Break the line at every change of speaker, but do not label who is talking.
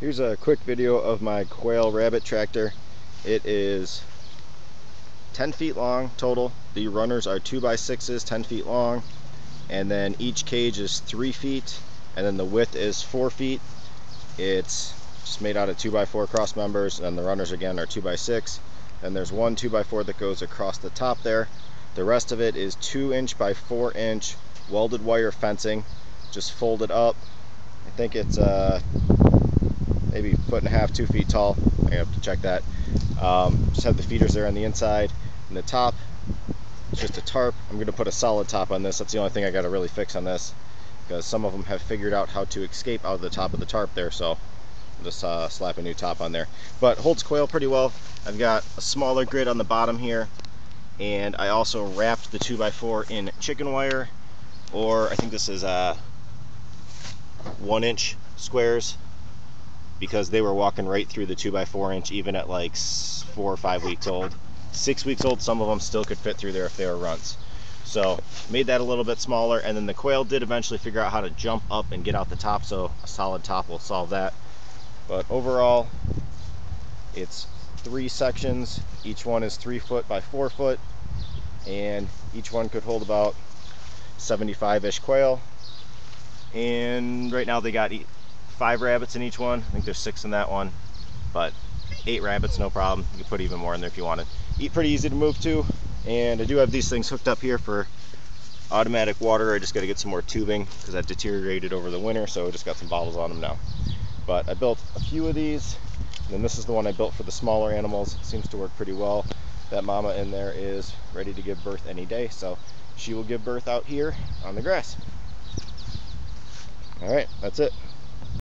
Here's a quick video of my quail rabbit tractor. It is 10 feet long total. The runners are 2 by 6s 10 feet long. And then each cage is 3 feet. And then the width is 4 feet. It's just made out of 2 by 4 cross members. And the runners again are 2 by 6 And there's one 2 by 4 that goes across the top there. The rest of it is 2 inch by 4 inch welded wire fencing. Just folded up. I think it's uh, maybe foot and a half, two feet tall. I have to check that. Um, just have the feeders there on the inside. And the top, it's just a tarp. I'm going to put a solid top on this. That's the only thing I got to really fix on this. Because some of them have figured out how to escape out of the top of the tarp there. So I'll just uh, slap a new top on there. But holds quail pretty well. I've got a smaller grid on the bottom here. And I also wrapped the 2x4 in chicken wire. Or I think this is uh, one inch squares because they were walking right through the 2 by 4 inch even at like four or five weeks old. Six weeks old, some of them still could fit through there if they were runts. So made that a little bit smaller and then the quail did eventually figure out how to jump up and get out the top so a solid top will solve that. But overall it's three sections. Each one is three foot by four foot and each one could hold about 75-ish quail. And right now they got five rabbits in each one. I think there's six in that one, but eight rabbits, no problem. You can put even more in there if you wanted. Eat pretty easy to move to, and I do have these things hooked up here for automatic water. I just got to get some more tubing because that deteriorated over the winter, so I just got some bottles on them now. But I built a few of these, and then this is the one I built for the smaller animals. It seems to work pretty well. That mama in there is ready to give birth any day, so she will give birth out here on the grass. All right, that's it.